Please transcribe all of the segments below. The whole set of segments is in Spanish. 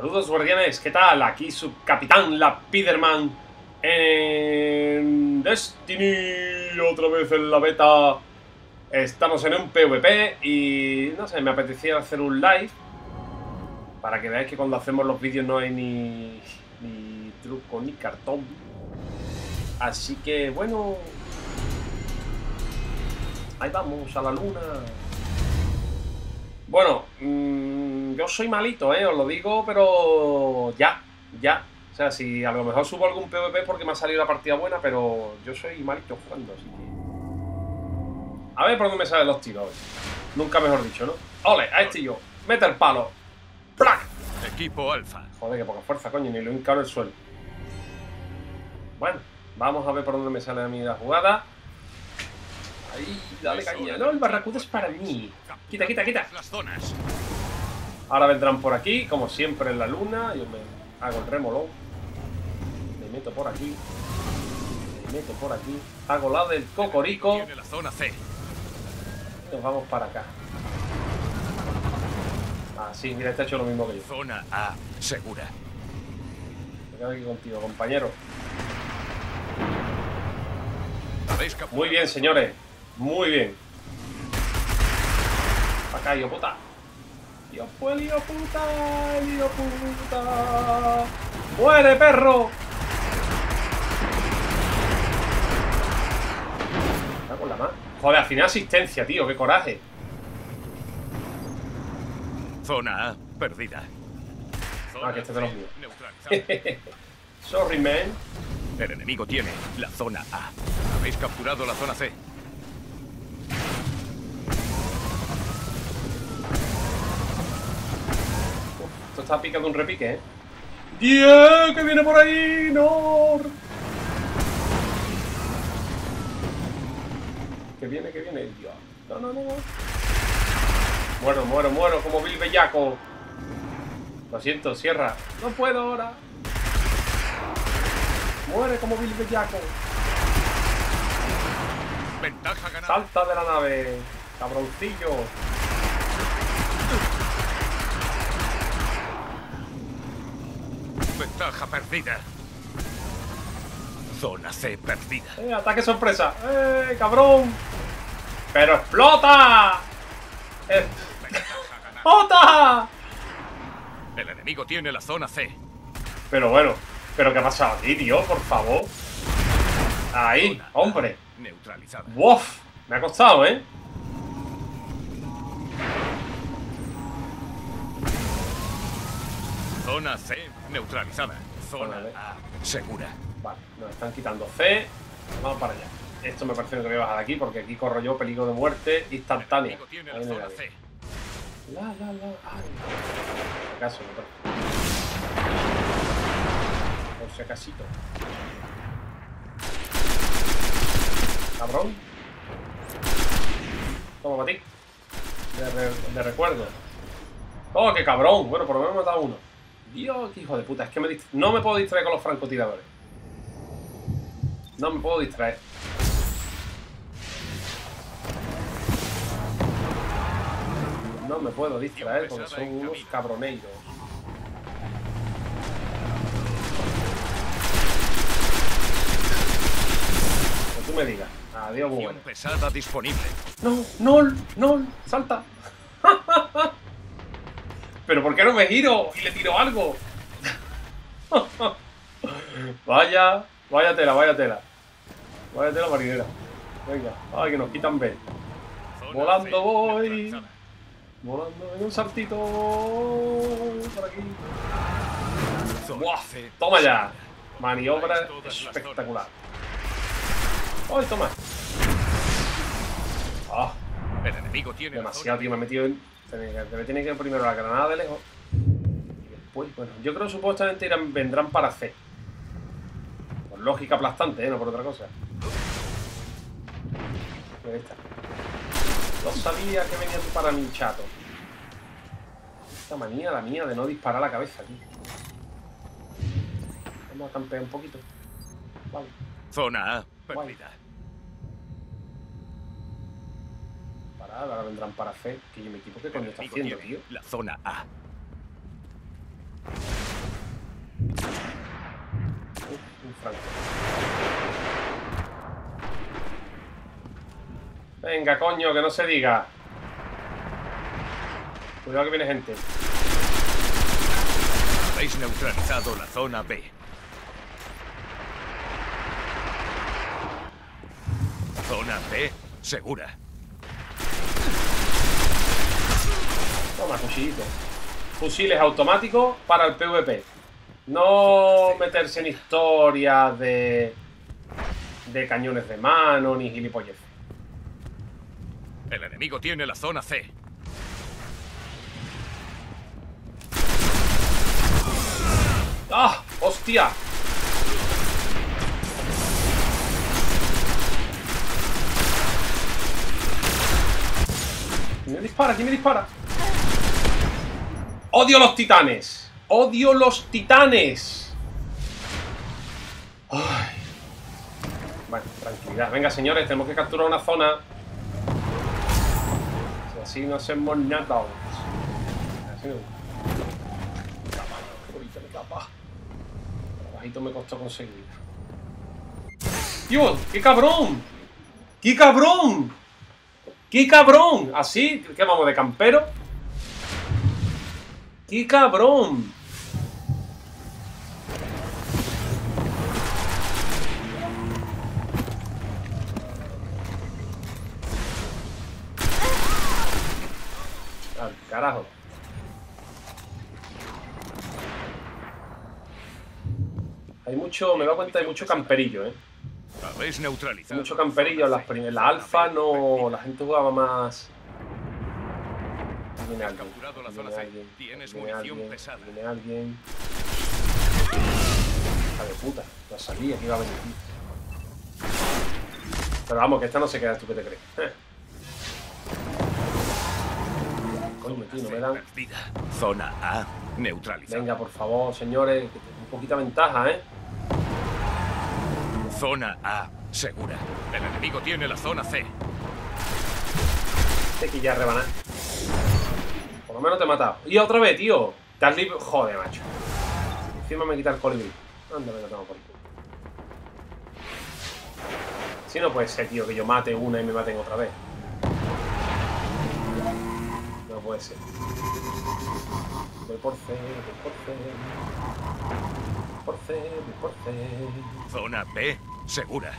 Saludos guardianes, ¿qué tal? Aquí su capitán, la Piderman en Destiny, otra vez en la beta. Estamos en un PvP y no sé, me apetecía hacer un live para que veáis que cuando hacemos los vídeos no hay ni, ni truco ni cartón. Así que bueno, ahí vamos a la luna. Bueno, mmm, yo soy malito, ¿eh? Os lo digo, pero ya, ya. O sea, si a lo mejor subo algún PvP porque me ha salido la partida buena, pero yo soy malito jugando, así que... A ver por dónde me salen los tiros. Nunca mejor dicho, ¿no? ¡Ole! A este yo. Mete el palo. ¡Plac! Equipo alfa. Joder, que poca fuerza, coño. Ni lo he hincado en el suelo. Bueno, vamos a ver por dónde me sale a mí la jugada. Ahí, dale caña. No, el barracudo es para mí. Quita, quita, quita. Las zonas. Ahora vendrán por aquí, como siempre en la luna. Yo me hago el remolón. Me meto por aquí. Me meto por aquí. Hago la del cocorico. La zona C. Nos vamos para acá. Ah, sí, mira, este ha hecho lo mismo que yo. Zona A segura. Me quedo aquí contigo, compañero. Muy bien, señores. Muy bien. Acá, hijo puta. Dios fue el hijo puta, el hijo puta. ¡Muere, perro! Cago en la mano. Joder, al final asistencia, tío, qué coraje. Zona A perdida. Zona Ah, que este es de los míos. Sorry, man. El enemigo tiene la zona A. Habéis capturado la zona C. Esto está picando un repique, ¿eh? ¡Dios! ¡Que viene por ahí! ¡No! Que viene, que viene. Dios. No, no, no. Muero, muero, muero como Bill Bellaco. Lo siento, cierra. No puedo ahora. Muere como Bill Bellaco. Ventaja ganada. Salta de la nave. Cabroncillo. Ventaja perdida. Zona C perdida. ¡Eh, ataque sorpresa! ¡Eh, cabrón! ¡Pero explota! ¡Explota! El enemigo tiene la zona C. Pero bueno, ¿pero qué ha pasado aquí, tío? Por favor. Ahí, Zona hombre. Neutralizada. ¡Woof! Me ha costado, ¿eh? Zona C neutralizada. Zona Vale. A segura. Vale, nos están quitando C. Vamos para allá. Esto me parece que voy a bajar aquí porque aquí corro yo peligro de muerte instantánea. enemigo tiene Ahí la me zona la vi. C. La, la, la. Ay. Por si acaso, no Por si acasito. Cabrón. Toma para ti. De, re- de recuerdo. Oh, qué cabrón. Bueno, por lo menos me he matado uno. Dios, qué hijo de puta. Es que me no me puedo distraer con los francotiradores. No me puedo distraer. No me puedo distraer porque son unos cabroneiros. Que tú me digas. Adiós, bueno. pesada disponible. No, no, no, salta. Pero ¿por qué no me giro y le tiro algo? vaya, vaya tela, vaya tela. Vaya tela marinera. Venga, ay, que nos quitan B. Volando voy. Volando en un saltito. Por aquí. Toma ya. Maniobra espectacular. ¡Ay, toma! ¡Ah! El enemigo tiene Demasiado, tío. Me he metido en. Me tiene que ir primero la granada de lejos. Y después, bueno, yo creo que supuestamente irán, vendrán para C. Por lógica aplastante, ¿eh? No por otra cosa. Ahí está. No sabía que venía tú para mi chato. Esta manía, la mía, de no disparar a la cabeza, tío. Vamos a campear un poquito. Vale. Zona A perdida. Parada, ahora vendrán para C. Que yo me ¿qué coño está haciendo, tío? la zona A. un franco. Venga, coño, que no se diga. Cuidado que viene gente. Habéis neutralizado la zona B. Zona B segura. Toma, cuchillito. Fusiles automáticos para el PvP. No meterse en historias de. de cañones de mano ni gilipolleces. El enemigo tiene la zona C. ¡Ah! ¡Hostia! ¿Quién me dispara? ¿Quién me dispara? ¡Odio los titanes! ¡Odio los titanes! Ay. Bueno, tranquilidad. Venga, señores, tenemos que capturar una zona. Si así no hacemos nada. Así. Trabajito me costó conseguir. ¡Dios! ¡Qué cabrón! ¡Qué cabrón! ¡Qué cabrón! ¿Así? ¿Qué vamos, de campero? ¡Qué cabrón! Al carajo. Hay mucho, me he dado cuenta, hay mucho camperillo, ¿eh? Habéis Hay neutralizado. mucho camperillo. En las en la alfa no. La gente jugaba más. Viene alguien. Capturado la zona C. alguien. Tienes munición pesada. Viene alguien. Hija de puta. Ya sabía que iba a venir. Pero vamos, que esta no se queda, ¿tú qué te crees? Coño, tío, no me dan. Zona A neutralizada. Venga, por favor, señores, que un poquita ventaja, ¿eh? Zona A segura. El enemigo tiene la zona C. Te quilla rebanar. Lo menos te he matado. Y otra vez, tío. Te has. Joder, macho. Encima me quita el colibrí. Anda, me lo tengo por. Si no puede ser, tío, que yo mate una y me maten otra vez. No puede ser. Voy por C, voy por C. Por C, voy por C. Zona B segura.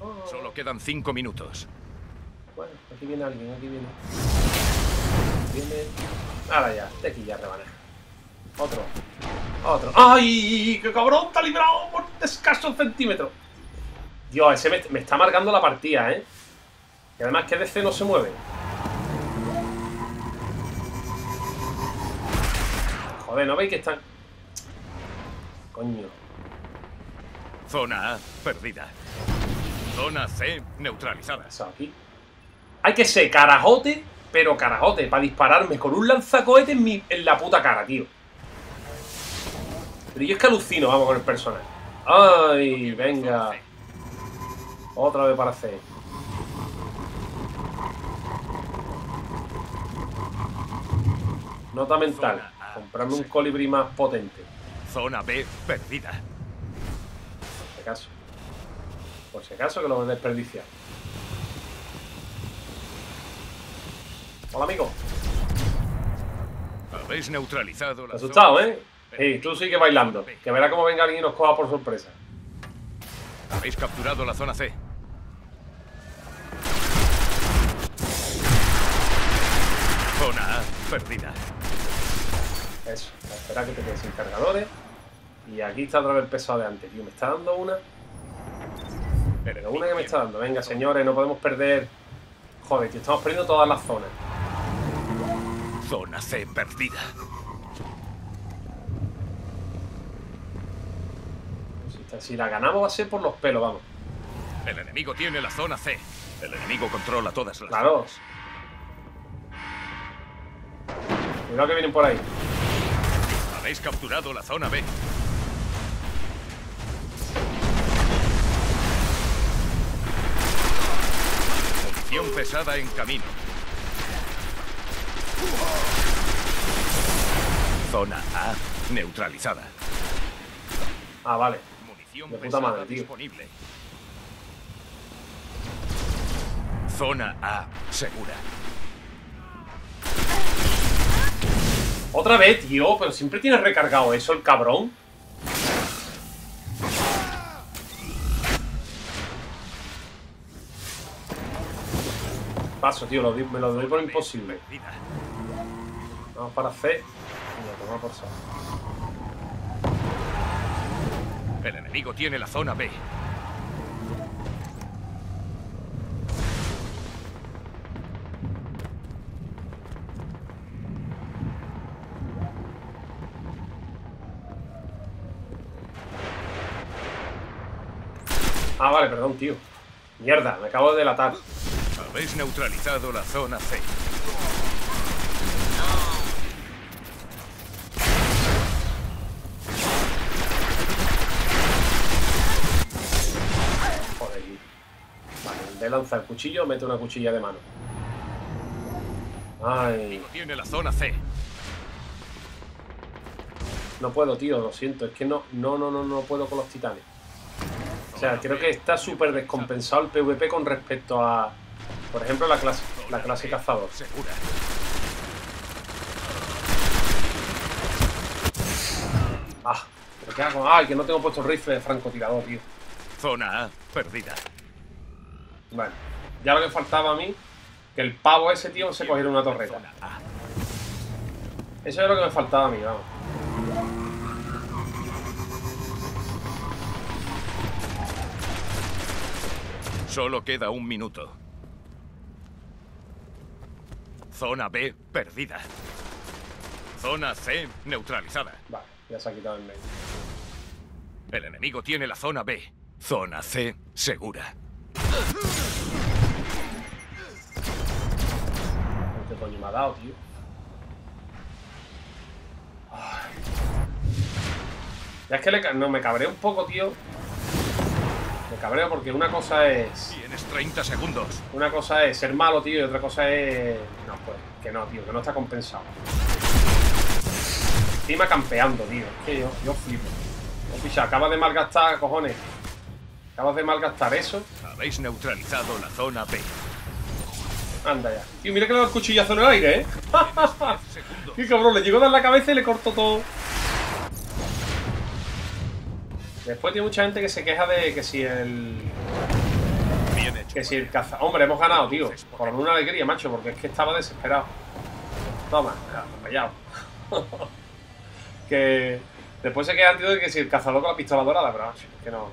Oh. Solo quedan cinco minutos. Bueno, aquí viene alguien, aquí viene. Ahora ya, te quilla rebanar. Otro. Otro. ¡Ay! ¡Qué cabrón! ¡Te ha librado por escasos centímetros! Dios, ese me, me está marcando la partida, ¿eh? Y además que DC no se mueve. Joder, ¿no veis que están...? Coño. Zona A perdida. Zona C neutralizada. pasado aquí? Hay que ser carajote, pero carajote, para dispararme con un lanzacohete en, mi- en la puta cara, tío. Pero yo es que alucino, vamos, con el personaje. ¡Ay! Venga. Otra vez para hacer. Nota mental. Comprarme un colibrí más potente. Zona B perdida. Por si acaso. Por si acaso que lo desperdiciar. Hola, amigo. Habéis neutralizado la asustado, ¿eh? Sí, tú sigue bailando. Que verá cómo venga alguien y nos coja por sorpresa. Habéis capturado la zona C. Zona A perdida. Eso, a esperar que te quedes sin cargadores. Y aquí está otra vez el pesado de antes, tío. Me está dando una. Pero una que me está dando. Venga, señores, no podemos perder. Joder, tío, estamos perdiendo todas las zonas. Zona C perdida. Si la ganamos va a ser por los pelos, vamos. El enemigo tiene la zona C. El enemigo controla todas las Claro. zonas. Cuidado que vienen por ahí. Habéis capturado la zona B. Munición pesada en camino. Zona A neutralizada. Ah, vale. Munición De puta madre, tío. disponible. Zona A segura. Otra vez, tío, pero siempre tienes recargado eso, el cabrón. Paso, tío, lo me lo doy por imposible. Vamos para C. Y a por saco. El enemigo tiene la zona B. Ah, vale, perdón, tío. Mierda, me acabo de delatar. Habéis neutralizado la zona C. Tío. Vale, de lanzar cuchillo, mete una cuchilla de mano. Ay, Tiene la zona C. no puedo, tío, lo siento. Es que no, no, no, no, no puedo con los titanes. O sea, creo que está súper descompensado el PvP con respecto a, por ejemplo, la clase, la clase cazador. Segura. Ah, pero ¿qué hago? Ay, que no tengo puesto el rifle de francotirador, tío. Zona A perdida. Bueno, ya lo que faltaba a mí, que el pavo ese, tío, se cogiera una torreta. Eso es lo que me faltaba a mí, vamos. Solo queda un minuto. Zona B perdida. Zona C neutralizada. Vale, ya se ha quitado el medio. El enemigo tiene la zona B. Zona C segura. ¿Qué coño me ha dado, tío? Ay. Ya es que le no, me cabré un poco, tío. Me cabreo porque una cosa es. Tienes 30 segundos. Una cosa es ser malo, tío, y otra cosa es. No, pues, que no, tío, que no está compensado. Encima campeando, tío. Es que yo, yo flipo. Picha, acabas de malgastar, cojones. Acabas de malgastar eso. Habéis neutralizado la zona B. Anda ya. Tío, mira que le da el cuchillazo en el aire, ¿eh? 10 segundos. Qué cabrón, le llegó a dar la cabeza y le cortó todo. Después tiene mucha gente que se queja de que si el. Bien hecho. Que si el caza. Hombre, hemos ganado, tío. Por una alegría, macho, porque es que estaba desesperado. Toma, callado. que. Después se quejan, tío, de que si el cazador con la pistola dorada, pero macho, que no.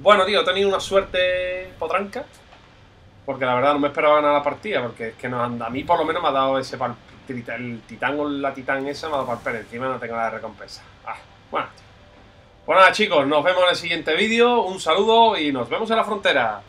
Bueno, tío, he tenido una suerte potranca. Porque la verdad no me esperaba ganar la partida, porque es que no anda. A mí por lo menos me ha dado ese pal, el titán o la titán esa me ha dado pal pelo. Encima no tengo la recompensa. Ah, bueno, tío. Pues nada, chicos, nos vemos en el siguiente vídeo. Un saludo y nos vemos en la frontera.